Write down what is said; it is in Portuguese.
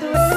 do